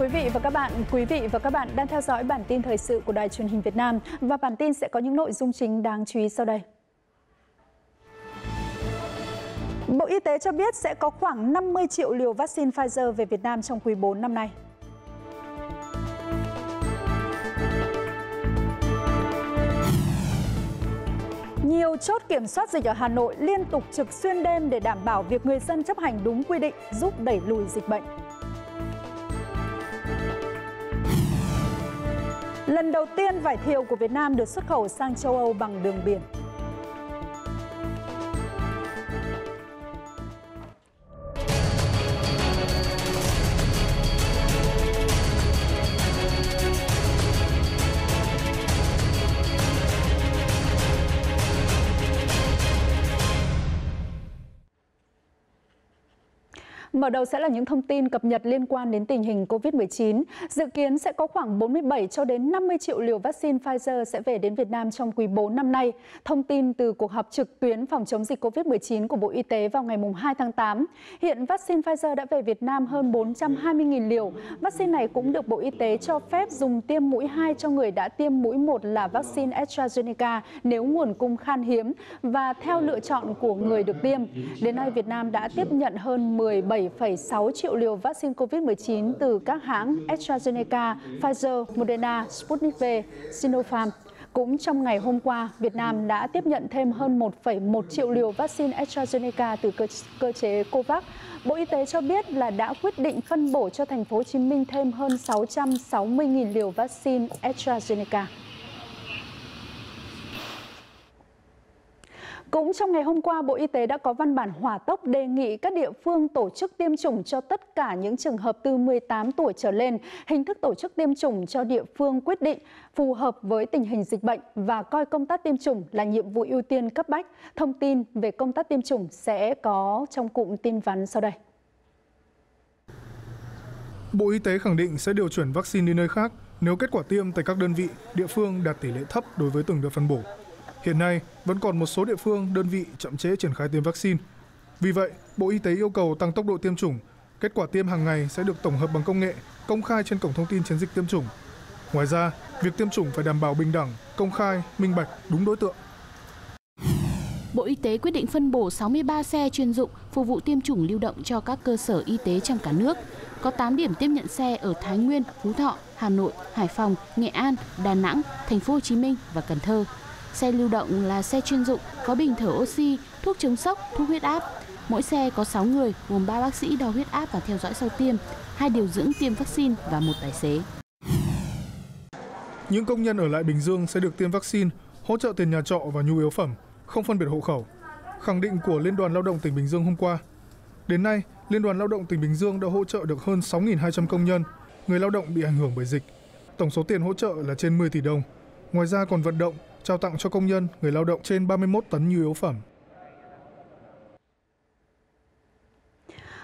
quý vị và các bạn. Quý vị và các bạn đang theo dõi bản tin thời sự của Đài truyền hình Việt Nam và bản tin sẽ có những nội dung chính đáng chú ý sau đây. Bộ Y tế cho biết sẽ có khoảng 50 triệu liều vaccine Pfizer về Việt Nam trong quý 4 năm nay. Nhiều chốt kiểm soát dịch ở Hà Nội liên tục trực xuyên đêm để đảm bảo việc người dân chấp hành đúng quy định giúp đẩy lùi dịch bệnh. Lần đầu tiên vải thiều của Việt Nam được xuất khẩu sang châu Âu bằng đường biển. Mở đầu sẽ là những thông tin cập nhật liên quan đến tình hình COVID-19. Dự kiến sẽ có khoảng 47 cho đến 50 triệu liều vaccine Pfizer sẽ về đến Việt Nam trong quý 4 năm nay. Thông tin từ cuộc họp trực tuyến phòng chống dịch COVID-19 của Bộ Y tế vào ngày 2 tháng 8. Hiện vaccine Pfizer đã về Việt Nam hơn 420.000 liều. Vaccine này cũng được Bộ Y tế cho phép dùng tiêm mũi 2 cho người đã tiêm mũi 1 là vaccine AstraZeneca nếu nguồn cung khan hiếm và theo lựa chọn của người được tiêm. Đến nay, Việt Nam đã tiếp nhận hơn 17 7,6 triệu liều vaccine COVID-19 từ các hãng AstraZeneca, Pfizer, Moderna, Sputnik V, Sinopharm. Cũng trong ngày hôm qua, Việt Nam đã tiếp nhận thêm hơn 1,1 triệu liều vaccine AstraZeneca từ cơ, cơ chế COVAX. Bộ Y tế cho biết là đã quyết định phân bổ cho thành phố Hồ Chí Minh thêm hơn 660.000 liều vaccine AstraZeneca. Cũng trong ngày hôm qua, Bộ Y tế đã có văn bản hỏa tốc đề nghị các địa phương tổ chức tiêm chủng cho tất cả những trường hợp từ 18 tuổi trở lên. Hình thức tổ chức tiêm chủng cho địa phương quyết định phù hợp với tình hình dịch bệnh và coi công tác tiêm chủng là nhiệm vụ ưu tiên cấp bách. Thông tin về công tác tiêm chủng sẽ có trong cụm tin vắn sau đây. Bộ Y tế khẳng định sẽ điều chuyển vaccine đi nơi khác nếu kết quả tiêm tại các đơn vị, địa phương đạt tỷ lệ thấp đối với từng đợt phân bổ. Hiện nay, vẫn còn một số địa phương, đơn vị chậm chế triển khai tiêm vaccine. Vì vậy, Bộ Y tế yêu cầu tăng tốc độ tiêm chủng. Kết quả tiêm hàng ngày sẽ được tổng hợp bằng công nghệ, công khai trên cổng thông tin chiến dịch tiêm chủng. Ngoài ra, việc tiêm chủng phải đảm bảo bình đẳng, công khai, minh bạch, đúng đối tượng. Bộ Y tế quyết định phân bổ 63 xe chuyên dụng phục vụ tiêm chủng lưu động cho các cơ sở y tế trong cả nước. Có 8 điểm tiếp nhận xe ở Thái Nguyên, Phú Thọ, Hà Nội, Hải Phòng, Nghệ An, Đà Nẵng, Thành phố Hồ Chí Minh và Cần Thơ. Xe lưu động là xe chuyên dụng, có bình thở oxy, thuốc chống sốc, thuốc huyết áp. Mỗi xe có 6 người, gồm 3 bác sĩ đo huyết áp và theo dõi sau tiêm, hai điều dưỡng tiêm vaccine và một tài xế. Những công nhân ở lại Bình Dương sẽ được tiêm vaccine, hỗ trợ tiền nhà trọ và nhu yếu phẩm, không phân biệt hộ khẩu. Khẳng định của Liên đoàn Lao động tỉnh Bình Dương hôm qua. Đến nay, Liên đoàn Lao động tỉnh Bình Dương đã hỗ trợ được hơn 6.200 công nhân, người lao động bị ảnh hưởng bởi dịch. Tổng số tiền hỗ trợ là trên 10 tỷ đồng. Ngoài ra còn vận động, trao tặng cho công nhân, người lao động trên 31 tấn nhu yếu phẩm.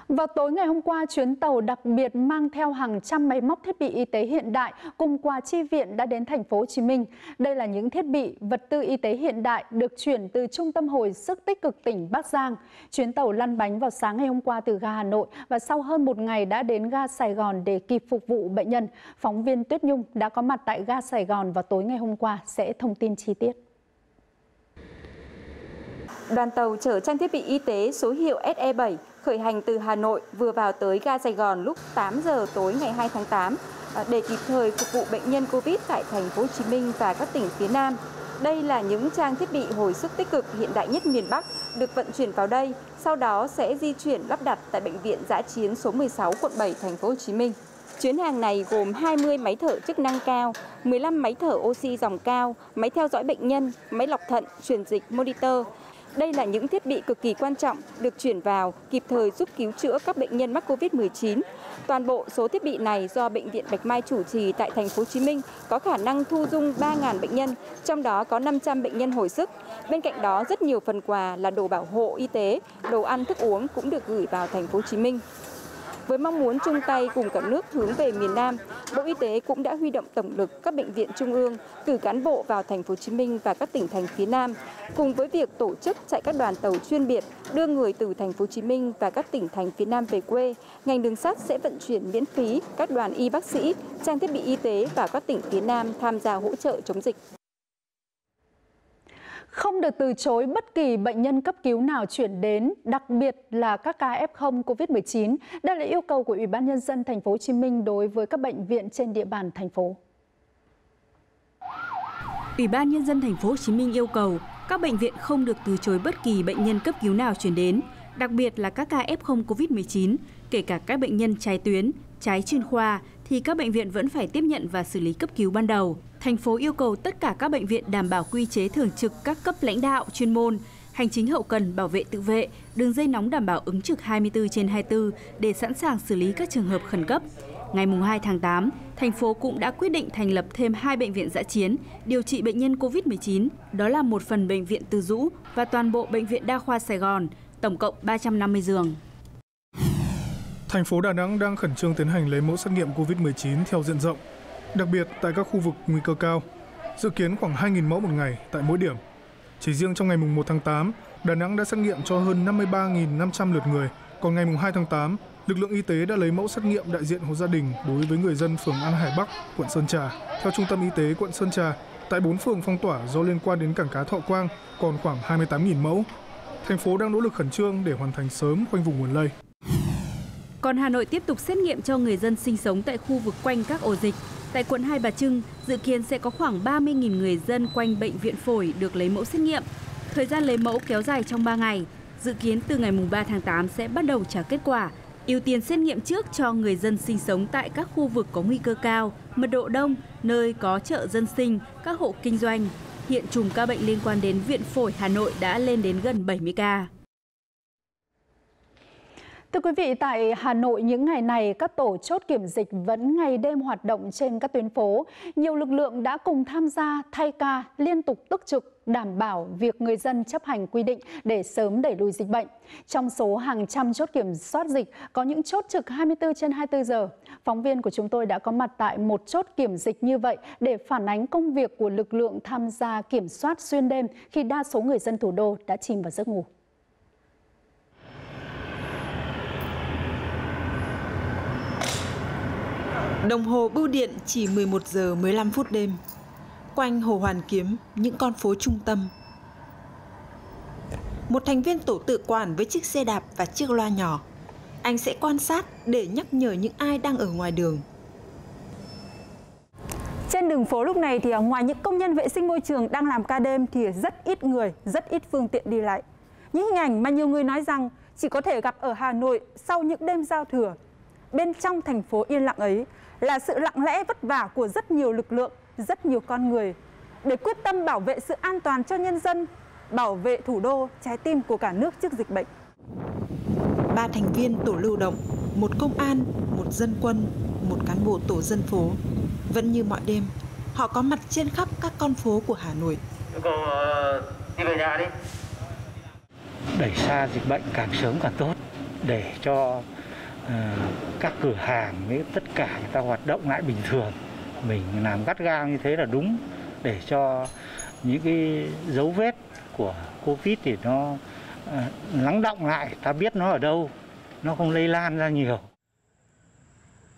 Vào tối ngày hôm qua, chuyến tàu đặc biệt mang theo hàng trăm máy móc thiết bị y tế hiện đại cùng quà chi viện đã đến thành phố Hồ Chí Minh. Đây là những thiết bị, vật tư y tế hiện đại được chuyển từ Trung tâm hồi sức tích cực tỉnh Bắc Giang. Chuyến tàu lăn bánh vào sáng ngày hôm qua từ ga Hà Nội và sau hơn một ngày đã đến ga Sài Gòn để kịp phục vụ bệnh nhân. Phóng viên Tuyết Nhung đã có mặt tại ga Sài Gòn vào tối ngày hôm qua sẽ thông tin chi tiết. Đoàn tàu chở trang thiết bị y tế số hiệu SE7 khởi hành từ Hà Nội vừa vào tới ga Sài Gòn lúc 8 giờ tối ngày 2 tháng 8 à, để kịp thời phục vụ bệnh nhân Covid tại thành phố Hồ Chí Minh và các tỉnh phía Nam. Đây là những trang thiết bị hồi sức tích cực hiện đại nhất miền Bắc được vận chuyển vào đây, sau đó sẽ di chuyển lắp đặt tại bệnh viện Giã chiến số 16 quận 7 thành phố Hồ Chí Minh. Chuyến hàng này gồm 20 máy thở chức năng cao, 15 máy thở oxy dòng cao, máy theo dõi bệnh nhân, máy lọc thận, truyền dịch, monitor, đây là những thiết bị cực kỳ quan trọng được chuyển vào kịp thời giúp cứu chữa các bệnh nhân mắc Covid-19. Toàn bộ số thiết bị này do bệnh viện Bạch Mai chủ trì tại thành phố Hồ Chí Minh có khả năng thu dung 3.000 bệnh nhân, trong đó có 500 bệnh nhân hồi sức. Bên cạnh đó rất nhiều phần quà là đồ bảo hộ y tế, đồ ăn thức uống cũng được gửi vào thành phố Hồ Chí Minh. Với mong muốn chung tay cùng cả nước hướng về miền Nam, Bộ Y tế cũng đã huy động tổng lực các bệnh viện trung ương, cử cán bộ vào thành phố Hồ Chí Minh và các tỉnh thành phía Nam, cùng với việc tổ chức chạy các đoàn tàu chuyên biệt đưa người từ thành phố Hồ Chí Minh và các tỉnh thành phía Nam về quê, ngành đường sắt sẽ vận chuyển miễn phí các đoàn y bác sĩ, trang thiết bị y tế vào các tỉnh phía Nam tham gia hỗ trợ chống dịch. Không được từ chối bất kỳ bệnh nhân cấp cứu nào chuyển đến, đặc biệt là các ca F0 COVID-19. Đây là yêu cầu của Ủy ban nhân dân thành phố Hồ Chí Minh đối với các bệnh viện trên địa bàn thành phố. Ủy ban nhân dân thành phố Hồ Chí Minh yêu cầu các bệnh viện không được từ chối bất kỳ bệnh nhân cấp cứu nào chuyển đến, đặc biệt là các ca F0 COVID-19, kể cả các bệnh nhân trái tuyến, trái chuyên khoa thì các bệnh viện vẫn phải tiếp nhận và xử lý cấp cứu ban đầu. Thành phố yêu cầu tất cả các bệnh viện đảm bảo quy chế thường trực các cấp lãnh đạo chuyên môn, hành chính hậu cần, bảo vệ tự vệ, đường dây nóng đảm bảo ứng trực 24 trên 24 để sẵn sàng xử lý các trường hợp khẩn cấp. Ngày 2 tháng 8, thành phố cũng đã quyết định thành lập thêm hai bệnh viện giã chiến điều trị bệnh nhân COVID-19, đó là một phần bệnh viện Từ Dũ và toàn bộ bệnh viện Đa khoa Sài Gòn, tổng cộng 350 giường. Thành phố Đà Nẵng đang khẩn trương tiến hành lấy mẫu xét nghiệm COVID-19 theo diện rộng, đặc biệt tại các khu vực nguy cơ cao, dự kiến khoảng 2.000 mẫu một ngày tại mỗi điểm. Chỉ riêng trong ngày 1 tháng 8, Đà Nẵng đã xét nghiệm cho hơn 53.500 lượt người, còn ngày 2 tháng 8, lực lượng y tế đã lấy mẫu xét nghiệm đại diện hộ gia đình đối với người dân phường An Hải Bắc, quận Sơn Trà. Theo Trung tâm Y tế quận Sơn Trà, tại 4 phường phong tỏa do liên quan đến cảng cá Thọ Quang còn khoảng 28.000 mẫu. Thành phố đang nỗ lực khẩn trương để hoàn thành sớm khoanh vùng nguồn lây. Còn Hà Nội tiếp tục xét nghiệm cho người dân sinh sống tại khu vực quanh các ổ dịch. Tại quận Hai Bà Trưng, dự kiến sẽ có khoảng 30.000 người dân quanh bệnh viện phổi được lấy mẫu xét nghiệm. Thời gian lấy mẫu kéo dài trong 3 ngày, dự kiến từ ngày 3 tháng 8 sẽ bắt đầu trả kết quả. Ưu tiên xét nghiệm trước cho người dân sinh sống tại các khu vực có nguy cơ cao, mật độ đông, nơi có chợ dân sinh, các hộ kinh doanh. Hiện chùm ca bệnh liên quan đến Viện Phổi Hà Nội đã lên đến gần 70 ca. Thưa quý vị, tại Hà Nội những ngày này, các tổ chốt kiểm dịch vẫn ngày đêm hoạt động trên các tuyến phố. Nhiều lực lượng đã cùng tham gia thay ca liên tục tức trực đảm bảo việc người dân chấp hành quy định để sớm đẩy lùi dịch bệnh. Trong số hàng trăm chốt kiểm soát dịch, có những chốt trực 24 trên 24 giờ. Phóng viên của chúng tôi đã có mặt tại một chốt kiểm dịch như vậy để phản ánh công việc của lực lượng tham gia kiểm soát xuyên đêm khi đa số người dân thủ đô đã chìm vào giấc ngủ. Đồng hồ bưu điện chỉ 11 giờ 15 phút đêm. Quanh Hồ Hoàn Kiếm, những con phố trung tâm. Một thành viên tổ tự quản với chiếc xe đạp và chiếc loa nhỏ. Anh sẽ quan sát để nhắc nhở những ai đang ở ngoài đường. Trên đường phố lúc này thì à, ngoài những công nhân vệ sinh môi trường đang làm ca đêm thì rất ít người, rất ít phương tiện đi lại. Những hình ảnh mà nhiều người nói rằng chỉ có thể gặp ở Hà Nội sau những đêm giao thừa. Bên trong thành phố yên lặng ấy là sự lặng lẽ vất vả của rất nhiều lực lượng, rất nhiều con người để quyết tâm bảo vệ sự an toàn cho nhân dân, bảo vệ thủ đô, trái tim của cả nước trước dịch bệnh. Ba thành viên tổ lưu động, một công an, một dân quân, một cán bộ tổ dân phố. Vẫn như mọi đêm, họ có mặt trên khắp các con phố của Hà Nội. Cô uh, đi về nhà đi. Đẩy xa dịch bệnh càng sớm càng tốt để cho Ờ, các cửa hàng với tất cả người ta hoạt động lại bình thường. Mình làm gắt gao như thế là đúng. Để cho những cái dấu vết của covid thì nó ờ, lắng động lại, ta biết nó ở đâu. Nó không lây lan ra nhiều.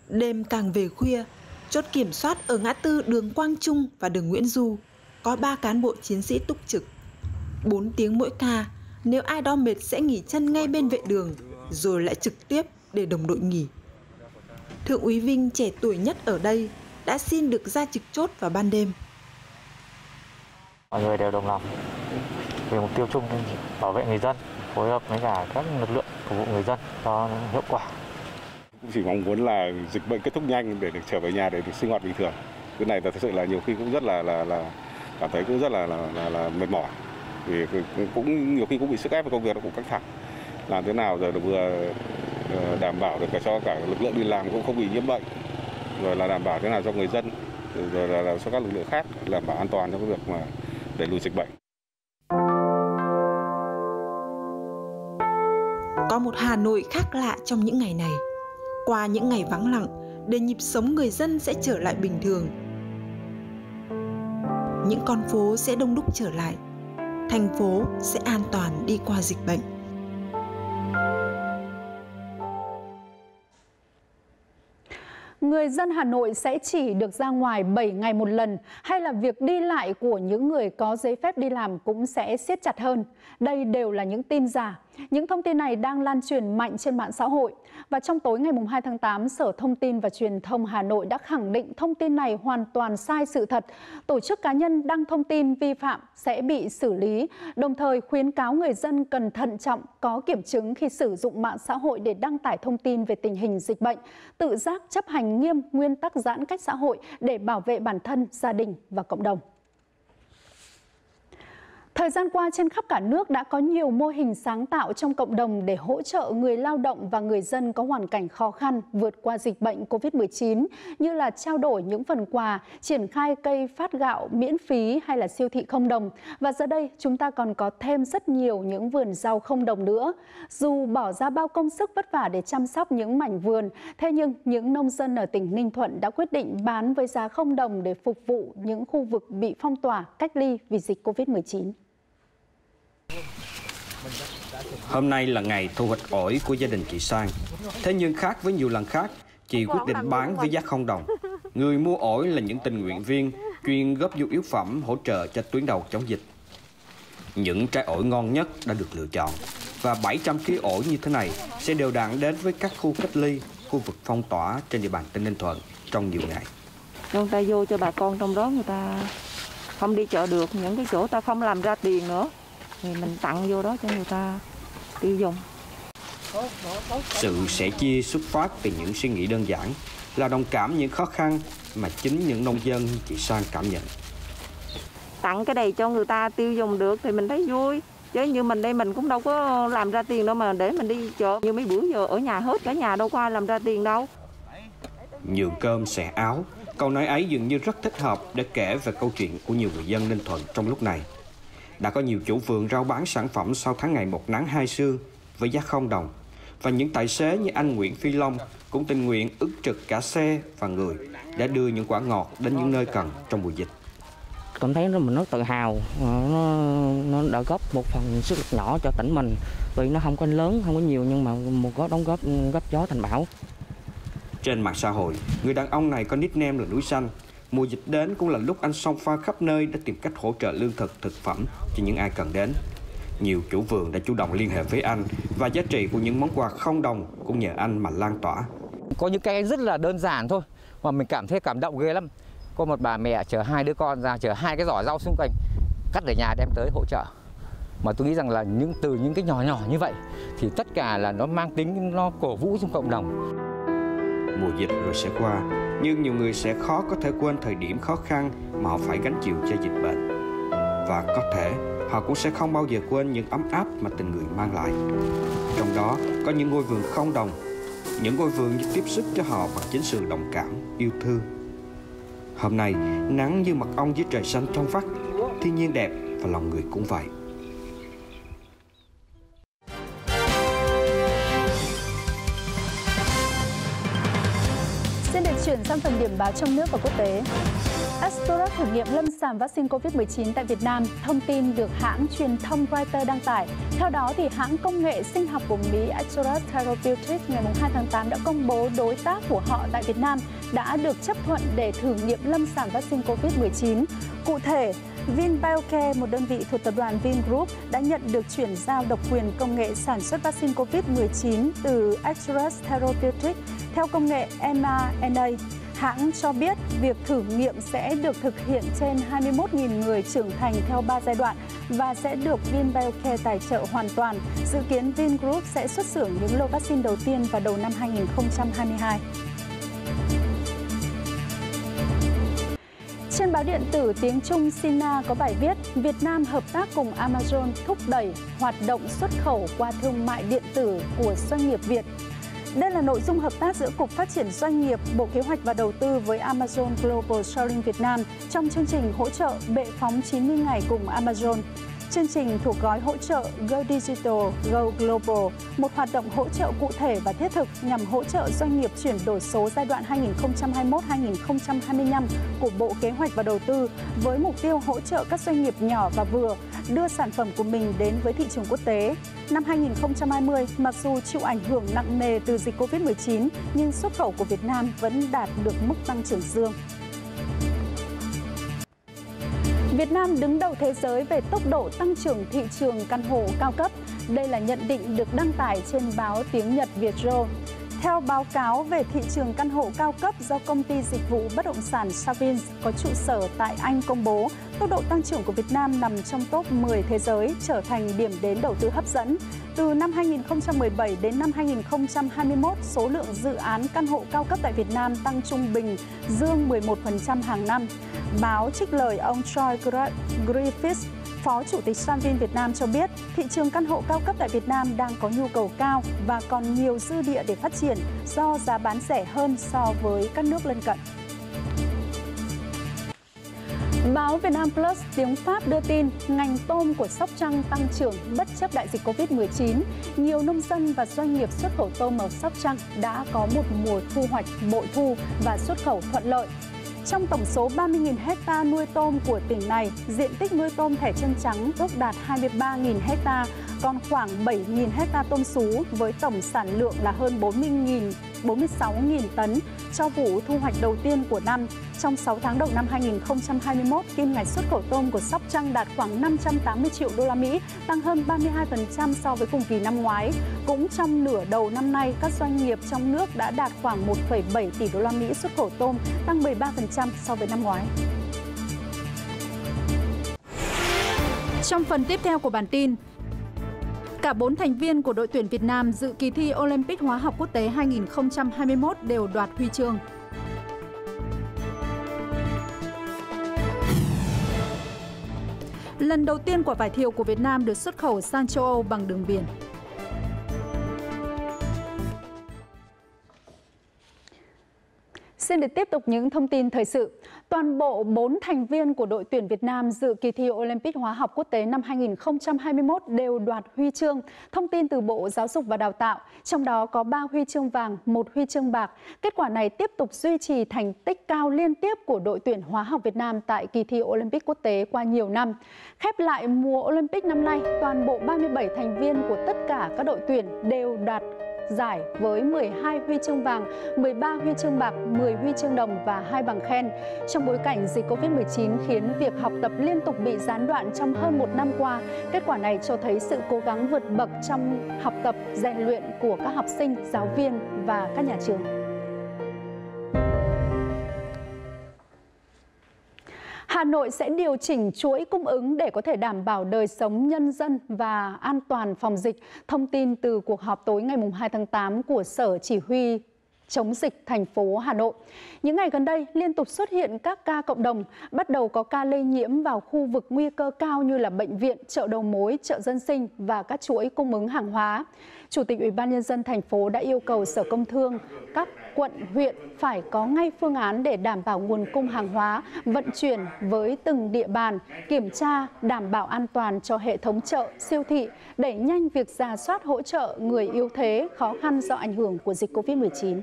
Đêm càng về khuya, chốt kiểm soát ở ngã tư đường Quang Trung và đường Nguyễn Du, có ba cán bộ chiến sĩ túc trực. 4 tiếng mỗi ca, nếu ai đó mệt sẽ nghỉ chân ngay bên vệ đường, rồi lại trực tiếp để đồng đội nghỉ. Thượng úy Vinh trẻ tuổi nhất ở đây đã xin được ra trực chốt vào ban đêm. Mọi người đều đồng lòng về mục tiêu chung bảo vệ người dân, phối hợp với cả các lực lượng phục vụ người dân cho hiệu quả. Cũng chỉ mong muốn là dịch bệnh kết thúc nhanh để được trở về nhà để được sinh hoạt bình thường. Cái này thật sự là nhiều khi cũng rất là là, là cảm thấy cũng rất là là, là, là mệt mỏi vì cũng nhiều khi cũng bị sức ép với công việc nó cũng căng thẳng làm thế nào rồi vừa Ờ, Ờ, đảm bảo được cả cho cả lực lượng đi làm cũng không bị nhiễm bệnh rồi là đảm bảo thế nào cho người dân rồi là, là cho các lực lượng khác đảm bảo an toàn trong cái việc mà đẩy lùi dịch bệnh. Có một Hà Nội khác lạ trong những ngày này. Qua những ngày vắng lặng, để nhịp sống người dân sẽ trở lại bình thường. Những con phố sẽ đông đúc trở lại. Thành phố sẽ an toàn đi qua dịch bệnh. Người dân Hà Nội sẽ chỉ được ra ngoài 7 ngày một lần, hay là việc đi lại của những người có giấy phép đi làm cũng sẽ siết chặt hơn. Đây đều là những tin giả. Những thông tin này đang lan truyền mạnh trên mạng xã hội. Và trong tối ngày 2 tháng 8, Sở Thông tin và Truyền thông Hà Nội đã khẳng định thông tin này hoàn toàn sai sự thật. Tổ chức cá nhân đăng thông tin vi phạm sẽ bị xử lý, đồng thời khuyến cáo người dân cần thận trọng, có kiểm chứng khi sử dụng mạng xã hội để đăng tải thông tin về tình hình dịch bệnh, tự giác chấp hành nghiêm nguyên tắc giãn cách xã hội để bảo vệ bản thân, gia đình và cộng đồng. Thời gian qua trên khắp cả nước đã có nhiều mô hình sáng tạo trong cộng đồng để hỗ trợ người lao động và người dân có hoàn cảnh khó khăn vượt qua dịch bệnh COVID-19 như là trao đổi những phần quà, triển khai cây phát gạo miễn phí hay là siêu thị không đồng. Và giờ đây chúng ta còn có thêm rất nhiều những vườn rau không đồng nữa. Dù bỏ ra bao công sức vất vả để chăm sóc những mảnh vườn, thế nhưng những nông dân ở tỉnh Ninh Thuận đã quyết định bán với giá không đồng để phục vụ những khu vực bị phong tỏa, cách ly vì dịch COVID-19. Hôm nay là ngày thu hoạch ổi của gia đình chị Sang. Thế nhưng khác với nhiều lần khác, chị quyết định bán với giá không đồng. Người mua ổi là những tình nguyện viên chuyên góp nhu yếu phẩm hỗ trợ cho tuyến đầu chống dịch. Những trái ổi ngon nhất đã được lựa chọn và 700 kg ổi như thế này sẽ đều đặn đến với các khu cách ly, khu vực phong tỏa trên địa bàn tỉnh Ninh Thuận trong nhiều ngày. Người ta vô cho bà con trong đó người ta không đi chợ được, những cái chỗ ta không làm ra tiền nữa thì mình tặng vô đó cho người ta tiêu dùng. Sự sẻ chia xuất phát từ những suy nghĩ đơn giản là đồng cảm những khó khăn mà chính những nông dân chị Sang cảm nhận. Tặng cái này cho người ta tiêu dùng được thì mình thấy vui. Chứ như mình đây mình cũng đâu có làm ra tiền đâu mà để mình đi chợ. Như mấy bữa giờ ở nhà hết cả nhà đâu có ai làm ra tiền đâu. Nhường cơm xẻ áo, câu nói ấy dường như rất thích hợp để kể về câu chuyện của nhiều người dân Ninh Thuận trong lúc này. Đã có nhiều chủ vườn rau bán sản phẩm sau tháng ngày một nắng hai sương với giá không đồng. Và những tài xế như anh Nguyễn Phi Long cũng tình nguyện ứng trực cả xe và người để đưa những quả ngọt đến những nơi cần trong mùa dịch. Cảm thấy mình rất tự hào, nó, nó đã góp một phần sức lực nhỏ cho tỉnh mình. Tuy nó không có lớn, không có nhiều nhưng mà một góp đóng góp góp gió thành bão. Trên mạng xã hội, người đàn ông này có nickname là Núi Xanh Mùa dịch đến cũng là lúc anh song pha khắp nơi để tìm cách hỗ trợ lương thực, thực phẩm cho những ai cần đến. Nhiều chủ vườn đã chủ động liên hệ với anh và giá trị của những món quà không đồng cũng nhờ anh mà lan tỏa. Có những cái rất là đơn giản thôi mà mình cảm thấy cảm động ghê lắm. Có một bà mẹ chở hai đứa con ra chở hai cái giỏ rau xung quanh cắt ở nhà đem tới hỗ trợ. Mà tôi nghĩ rằng là những từ những cái nhỏ nhỏ như vậy thì tất cả là nó mang tính nó cổ vũ trong cộng đồng. Mùa dịch rồi sẽ qua, nhưng nhiều người sẽ khó có thể quên thời điểm khó khăn mà họ phải gánh chịu cho dịch bệnh. Và có thể họ cũng sẽ không bao giờ quên những ấm áp mà tình người mang lại. Trong đó có những ngôi vườn không đồng, những ngôi vườn tiếp sức cho họ bằng chính sự đồng cảm, yêu thương. Hôm nay, nắng như mật ong dưới trời xanh trong vắt, thiên nhiên đẹp và lòng người cũng vậy. Chuyển sang phần điểm báo trong nước và quốc tế. Astrazeneca thử nghiệm lâm sàng vaccine COVID-19 tại Việt Nam, thông tin được hãng truyền thông Reuters đăng tải. Theo đó, thì hãng công nghệ sinh học của Mỹ Astrazeneca Therapeutics ngày 2 tháng 8 đã công bố đối tác của họ tại Việt Nam đã được chấp thuận để thử nghiệm lâm sàng vaccine COVID-19. Cụ thể, VinBioCare, một đơn vị thuộc tập đoàn Vingroup, đã nhận được chuyển giao độc quyền công nghệ sản xuất vaccine COVID-19 từ Astrazeneca Therapeutics theo công nghệ mRNA. Hãng cho biết việc thử nghiệm sẽ được thực hiện trên 21.000 người trưởng thành theo 3 giai đoạn và sẽ được VinBioCare tài trợ hoàn toàn. Dự kiến Vingroup sẽ xuất xưởng những lô vaccine đầu tiên vào đầu năm 2022. Trên báo điện tử tiếng Trung Sina có bài viết Việt Nam hợp tác cùng Amazon thúc đẩy hoạt động xuất khẩu qua thương mại điện tử của doanh nghiệp Việt. Đây là nội dung hợp tác giữa Cục Phát triển Doanh nghiệp, Bộ Kế hoạch và Đầu tư với Amazon Global Sharing Việt Nam trong chương trình hỗ trợ bệ phóng 90 ngày cùng Amazon. Chương trình thuộc gói hỗ trợ Go Digital, Go Global, một hoạt động hỗ trợ cụ thể và thiết thực nhằm hỗ trợ doanh nghiệp chuyển đổi số giai đoạn 2021-2025 của Bộ Kế hoạch và Đầu tư với mục tiêu hỗ trợ các doanh nghiệp nhỏ và vừa đưa sản phẩm của mình đến với thị trường quốc tế. Năm 2020, mặc dù chịu ảnh hưởng nặng nề từ dịch Covid-19, nhưng xuất khẩu của Việt Nam vẫn đạt được mức tăng trưởng dương. Việt Nam đứng đầu thế giới về tốc độ tăng trưởng thị trường căn hộ cao cấp. Đây là nhận định được đăng tải trên báo tiếng Nhật Vietro. Theo báo cáo về thị trường căn hộ cao cấp do công ty dịch vụ bất động sản Savins có trụ sở tại Anh công bố, tốc độ tăng trưởng của Việt Nam nằm trong top 10 thế giới, trở thành điểm đến đầu tư hấp dẫn. Từ năm 2017 đến năm 2021, số lượng dự án căn hộ cao cấp tại Việt Nam tăng trung bình dương 11% hàng năm. Báo trích lời ông Troy Griffiths, Phó Chủ tịch Sunvin Việt Nam cho biết, thị trường căn hộ cao cấp tại Việt Nam đang có nhu cầu cao và còn nhiều dư địa để phát triển do giá bán rẻ hơn so với các nước lân cận. Báo Việt Nam Plus tiếng Pháp đưa tin ngành tôm của Sóc Trăng tăng trưởng bất chấp đại dịch Covid-19. Nhiều nông dân và doanh nghiệp xuất khẩu tôm ở Sóc Trăng đã có một mùa thu hoạch bội thu và xuất khẩu thuận lợi. Trong tổng số 30.000 hecta nuôi tôm của tỉnh này, diện tích nuôi tôm thẻ chân trắng ước đạt 23.000 hecta, còn khoảng 7.000 hecta tôm sú với tổng sản lượng là hơn 40.000 46.000 tấn cho vụ thu hoạch đầu tiên của năm. Trong 6 tháng đầu năm 2021, kim ngạch xuất khẩu tôm của Sóc Trăng đạt khoảng 580 triệu đô la Mỹ, tăng hơn 32% so với cùng kỳ năm ngoái. Cũng trong nửa đầu năm nay, các doanh nghiệp trong nước đã đạt khoảng 1,7 tỷ đô la Mỹ xuất khẩu tôm, tăng 13% so với năm ngoái. Trong phần tiếp theo của bản tin, Cả 4 thành viên của đội tuyển Việt Nam dự kỳ thi Olympic hóa học quốc tế 2021 đều đoạt huy chương. Lần đầu tiên quả vải thiều của Việt Nam được xuất khẩu sang châu Âu bằng đường biển. Xin được tiếp tục những thông tin thời sự. Toàn bộ 4 thành viên của đội tuyển Việt Nam dự kỳ thi Olympic hóa học quốc tế năm 2021 đều đoạt huy chương. Thông tin từ Bộ Giáo dục và Đào tạo, trong đó có 3 huy chương vàng, 1 huy chương bạc. Kết quả này tiếp tục duy trì thành tích cao liên tiếp của đội tuyển hóa học Việt Nam tại kỳ thi Olympic quốc tế qua nhiều năm. Khép lại mùa Olympic năm nay, toàn bộ 37 thành viên của tất cả các đội tuyển đều đạt giải với 12 huy chương vàng, 13 huy chương bạc, 10 huy chương đồng và hai bằng khen. Trong bối cảnh dịch Covid-19 khiến việc học tập liên tục bị gián đoạn trong hơn một năm qua, kết quả này cho thấy sự cố gắng vượt bậc trong học tập, rèn luyện của các học sinh, giáo viên và các nhà trường. Hà Nội sẽ điều chỉnh chuỗi cung ứng để có thể đảm bảo đời sống nhân dân và an toàn phòng dịch. Thông tin từ cuộc họp tối ngày 2 tháng 8 của Sở Chỉ huy chống dịch thành phố Hà Nội. Những ngày gần đây liên tục xuất hiện các ca cộng đồng, bắt đầu có ca lây nhiễm vào khu vực nguy cơ cao như là bệnh viện, chợ đầu mối, chợ dân sinh và các chuỗi cung ứng hàng hóa. Chủ tịch Ủy ban nhân dân thành phố đã yêu cầu Sở Công Thương, các quận, huyện phải có ngay phương án để đảm bảo nguồn cung hàng hóa, vận chuyển với từng địa bàn, kiểm tra, đảm bảo an toàn cho hệ thống chợ, siêu thị, đẩy nhanh việc giả soát hỗ trợ người yếu thế khó khăn do ảnh hưởng của dịch COVID-19.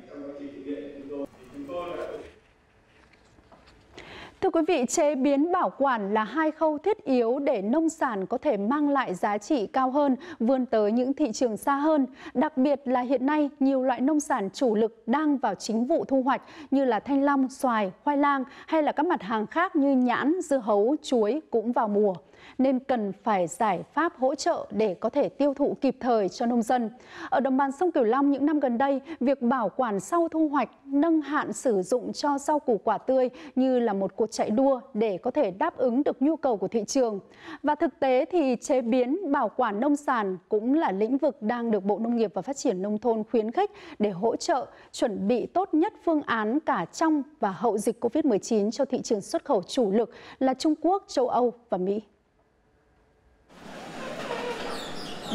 Thưa quý vị, chế biến bảo quản là hai khâu thiết yếu để nông sản có thể mang lại giá trị cao hơn, vươn tới những thị trường xa hơn. Đặc biệt là hiện nay, nhiều loại nông sản chủ lực đang vào chính vụ thu hoạch như là thanh long, xoài, khoai lang hay là các mặt hàng khác như nhãn, dưa hấu, chuối cũng vào mùa nên cần phải giải pháp hỗ trợ để có thể tiêu thụ kịp thời cho nông dân. Ở đồng bằng sông Cửu Long những năm gần đây, việc bảo quản sau thu hoạch, nâng hạn sử dụng cho rau củ quả tươi như là một cuộc chạy đua để có thể đáp ứng được nhu cầu của thị trường. Và thực tế thì chế biến, bảo quản nông sản cũng là lĩnh vực đang được Bộ Nông nghiệp và Phát triển Nông thôn khuyến khích để hỗ trợ chuẩn bị tốt nhất phương án cả trong và hậu dịch COVID-19 cho thị trường xuất khẩu chủ lực là Trung Quốc, châu Âu và Mỹ.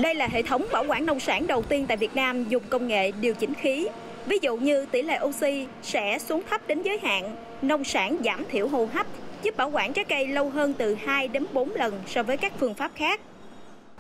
Đây là hệ thống bảo quản nông sản đầu tiên tại Việt Nam dùng công nghệ điều chỉnh khí. Ví dụ như tỷ lệ oxy sẽ xuống thấp đến giới hạn, nông sản giảm thiểu hô hấp, giúp bảo quản trái cây lâu hơn từ 2 đến 4 lần so với các phương pháp khác.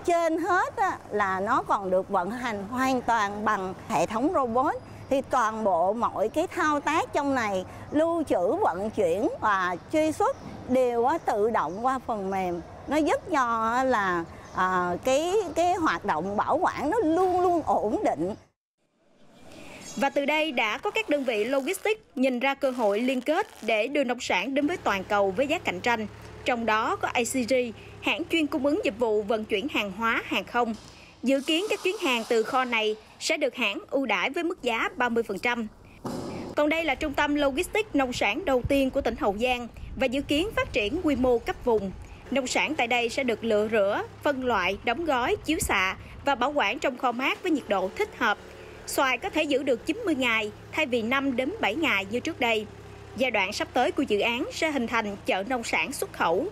Trên hết là nó còn được vận hành hoàn toàn bằng hệ thống robot thì toàn bộ mọi cái thao tác trong này lưu trữ vận chuyển và truy xuất đều tự động qua phần mềm nó giúp cho là à, cái cái hoạt động bảo quản nó luôn luôn ổn định và từ đây đã có các đơn vị logistics nhìn ra cơ hội liên kết để đưa nông sản đến với toàn cầu với giá cạnh tranh. Trong đó có ACG, hãng chuyên cung ứng dịch vụ vận chuyển hàng hóa hàng không. Dự kiến các chuyến hàng từ kho này sẽ được hãng ưu đãi với mức giá 30%. Còn đây là trung tâm logistics nông sản đầu tiên của tỉnh Hậu Giang và dự kiến phát triển quy mô cấp vùng. Nông sản tại đây sẽ được lựa rửa, phân loại, đóng gói, chiếu xạ và bảo quản trong kho mát với nhiệt độ thích hợp. Xoài có thể giữ được 90 ngày thay vì 5 đến 7 ngày như trước đây. Giai đoạn sắp tới của dự án sẽ hình thành chợ nông sản xuất khẩu.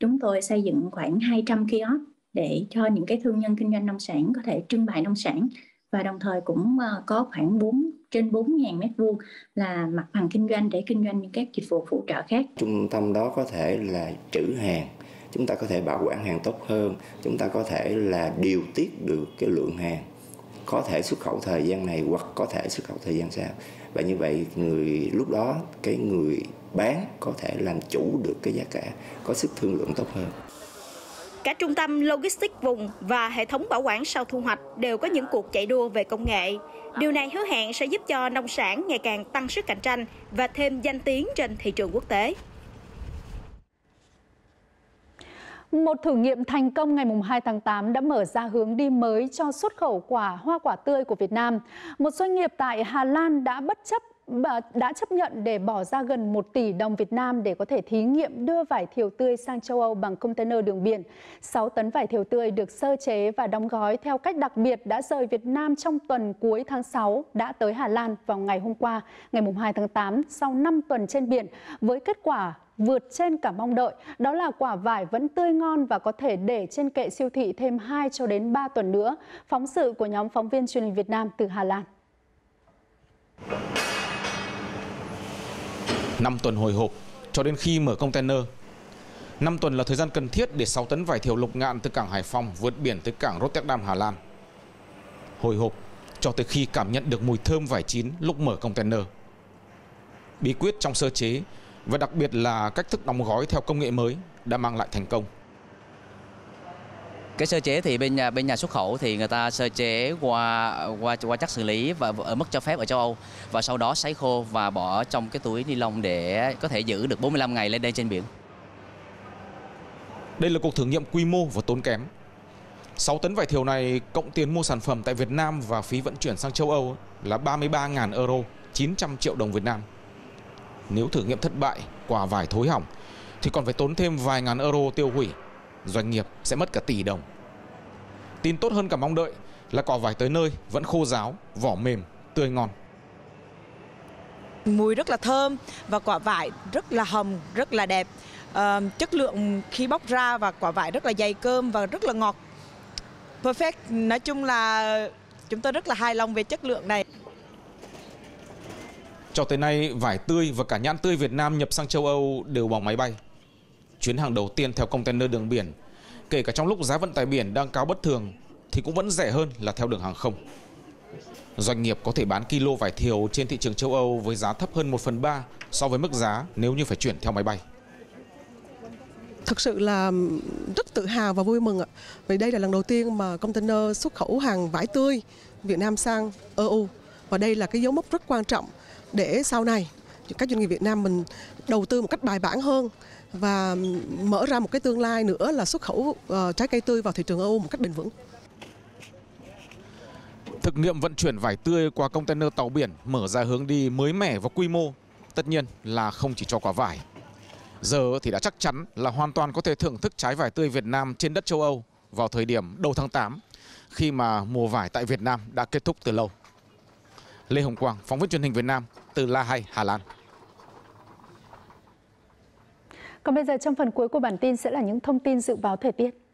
Chúng tôi xây dựng khoảng 200 kiosk để cho những cái thương nhân kinh doanh nông sản có thể trưng bày nông sản và đồng thời cũng ờ, có khoảng 4 trên 4.000 mét vuông là mặt bằng kinh doanh để kinh doanh những các dịch vụ phụ trợ khác. Trung tâm đó có thể là trữ hàng, chúng ta có thể bảo quản hàng tốt hơn, chúng ta có thể là điều tiết được cái lượng hàng có thể xuất khẩu thời gian này hoặc có thể xuất khẩu thời gian sau và như vậy người lúc đó cái người bán có thể làm chủ được cái giá cả có sức thương lượng tốt hơn Cả trung tâm logistics vùng và hệ thống bảo quản sau thu hoạch đều có những cuộc chạy đua về công nghệ. Điều này hứa hẹn sẽ giúp cho nông sản ngày càng tăng sức cạnh tranh và thêm danh tiếng trên thị trường quốc tế. Một thử nghiệm thành công ngày 2 tháng 8 đã mở ra hướng đi mới cho xuất khẩu quả hoa quả tươi của Việt Nam. Một doanh nghiệp tại Hà Lan đã bất chấp đã chấp nhận để bỏ ra gần 1 tỷ đồng Việt Nam để có thể thí nghiệm đưa vải thiều tươi sang châu Âu bằng container đường biển. 6 tấn vải thiều tươi được sơ chế và đóng gói theo cách đặc biệt đã rời Việt Nam trong tuần cuối tháng 6 đã tới Hà Lan vào ngày hôm qua, ngày 2 tháng 8 sau 5 tuần trên biển với kết quả vượt trên cả mong đợi. Đó là quả vải vẫn tươi ngon và có thể để trên kệ siêu thị thêm 2 cho đến 3 tuần nữa. Phóng sự của nhóm phóng viên truyền hình Việt Nam từ Hà Lan. 5 tuần hồi hộp cho đến khi mở container. 5 tuần là thời gian cần thiết để 6 tấn vải thiều lục ngạn từ cảng Hải Phòng vượt biển tới cảng Rotterdam, Hà Lan. Hồi hộp cho tới khi cảm nhận được mùi thơm vải chín lúc mở container. Bí quyết trong sơ chế và đặc biệt là cách thức đóng gói theo công nghệ mới đã mang lại thành công cái sơ chế thì bên nhà bên nhà xuất khẩu thì người ta sơ chế qua qua qua chất xử lý và ở mức cho phép ở châu Âu và sau đó sấy khô và bỏ trong cái túi ni lông để có thể giữ được 45 ngày lên đây trên biển. Đây là cuộc thử nghiệm quy mô và tốn kém. 6 tấn vải thiều này cộng tiền mua sản phẩm tại Việt Nam và phí vận chuyển sang châu Âu là 33.000 euro, 900 triệu đồng Việt Nam. Nếu thử nghiệm thất bại, quả vải thối hỏng thì còn phải tốn thêm vài ngàn euro tiêu hủy doanh nghiệp sẽ mất cả tỷ đồng. Tin tốt hơn cả mong đợi là quả vải tới nơi vẫn khô ráo, vỏ mềm, tươi ngon. Mùi rất là thơm và quả vải rất là hồng, rất là đẹp. À, chất lượng khi bóc ra và quả vải rất là dày cơm và rất là ngọt. Perfect. Nói chung là chúng tôi rất là hài lòng về chất lượng này. Cho tới nay, vải tươi và cả nhãn tươi Việt Nam nhập sang châu Âu đều bằng máy bay chuyến hàng đầu tiên theo container đường biển. Kể cả trong lúc giá vận tải biển đang cao bất thường, thì cũng vẫn rẻ hơn là theo đường hàng không. Doanh nghiệp có thể bán kilo vải thiều trên thị trường châu Âu với giá thấp hơn 1 phần 3 so với mức giá nếu như phải chuyển theo máy bay. Thực sự là rất tự hào và vui mừng ạ. Vì đây là lần đầu tiên mà container xuất khẩu hàng vải tươi Việt Nam sang EU. Và đây là cái dấu mốc rất quan trọng để sau này các doanh nghiệp Việt Nam mình đầu tư một cách bài bản hơn và mở ra một cái tương lai nữa là xuất khẩu uh, trái cây tươi vào thị trường EU một cách bền vững. Thực nghiệm vận chuyển vải tươi qua container tàu biển mở ra hướng đi mới mẻ và quy mô. Tất nhiên là không chỉ cho quả vải. Giờ thì đã chắc chắn là hoàn toàn có thể thưởng thức trái vải tươi Việt Nam trên đất châu Âu vào thời điểm đầu tháng 8 khi mà mùa vải tại Việt Nam đã kết thúc từ lâu. Lê Hồng Quang, phóng viên truyền hình Việt Nam từ La Hay, Hà Lan. Còn bây giờ trong phần cuối của bản tin sẽ là những thông tin dự báo thời tiết.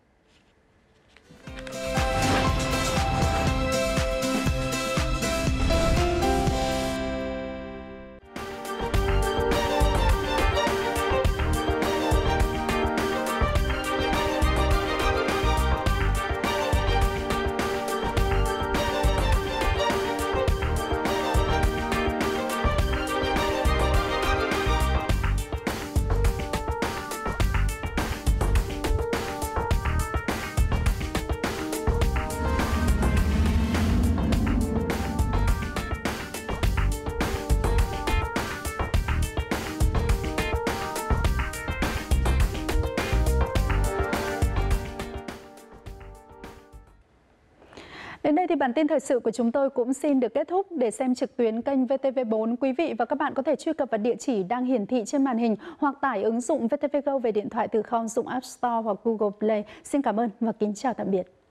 Đây thì bản tin thời sự của chúng tôi cũng xin được kết thúc. Để xem trực tuyến kênh VTV4, quý vị và các bạn có thể truy cập vào địa chỉ đang hiển thị trên màn hình hoặc tải ứng dụng VTV Go về điện thoại từ kho dụng App Store hoặc Google Play. Xin cảm ơn và kính chào tạm biệt.